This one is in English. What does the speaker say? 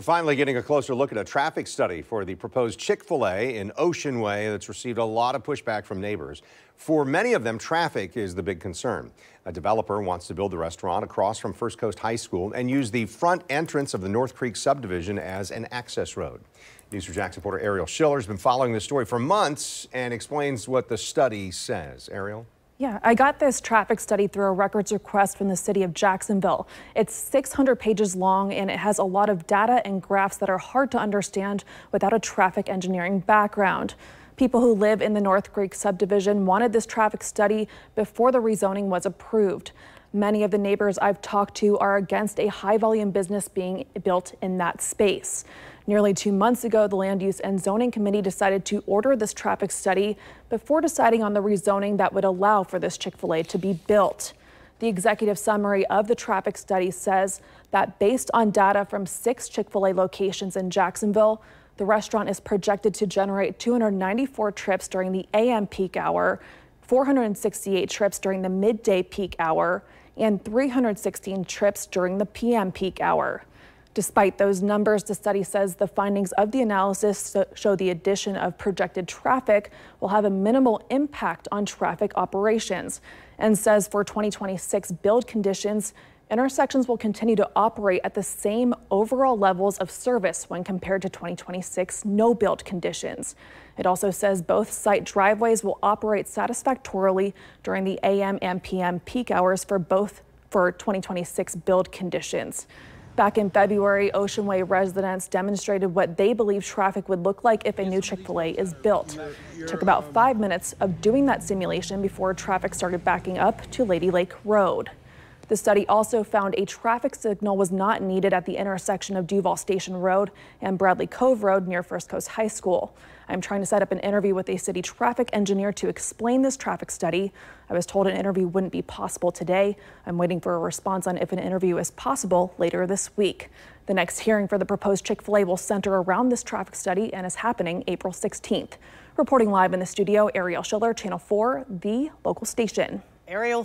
We're finally getting a closer look at a traffic study for the proposed Chick-fil-A in Oceanway that's received a lot of pushback from neighbors. For many of them, traffic is the big concern. A developer wants to build the restaurant across from First Coast High School and use the front entrance of the North Creek subdivision as an access road. News4JAX reporter Ariel Schiller has been following this story for months and explains what the study says. Ariel? Yeah, I got this traffic study through a records request from the city of Jacksonville. It's 600 pages long and it has a lot of data and graphs that are hard to understand without a traffic engineering background. People who live in the North Creek subdivision wanted this traffic study before the rezoning was approved. Many of the neighbors I've talked to are against a high volume business being built in that space. Nearly two months ago, the Land Use and Zoning Committee decided to order this traffic study before deciding on the rezoning that would allow for this Chick fil A to be built. The executive summary of the traffic study says that based on data from six Chick fil A locations in Jacksonville, the restaurant is projected to generate 294 trips during the AM peak hour, 468 trips during the midday peak hour, and 316 trips during the PM peak hour. Despite those numbers, the study says the findings of the analysis show the addition of projected traffic will have a minimal impact on traffic operations and says for 2026 build conditions, intersections will continue to operate at the same overall levels of service when compared to 2026 no build conditions. It also says both site driveways will operate satisfactorily during the AM and PM peak hours for both for 2026 build conditions. Back in February, Oceanway residents demonstrated what they believe traffic would look like if a new Chick-fil-A is built. It took about five minutes of doing that simulation before traffic started backing up to Lady Lake Road. The study also found a traffic signal was not needed at the intersection of Duval Station Road and Bradley Cove Road near First Coast High School. I'm trying to set up an interview with a city traffic engineer to explain this traffic study. I was told an interview wouldn't be possible today. I'm waiting for a response on if an interview is possible later this week. The next hearing for the proposed Chick-fil-A will center around this traffic study and is happening April 16th. Reporting live in the studio, Ariel Schiller, Channel 4, the local station. Ariel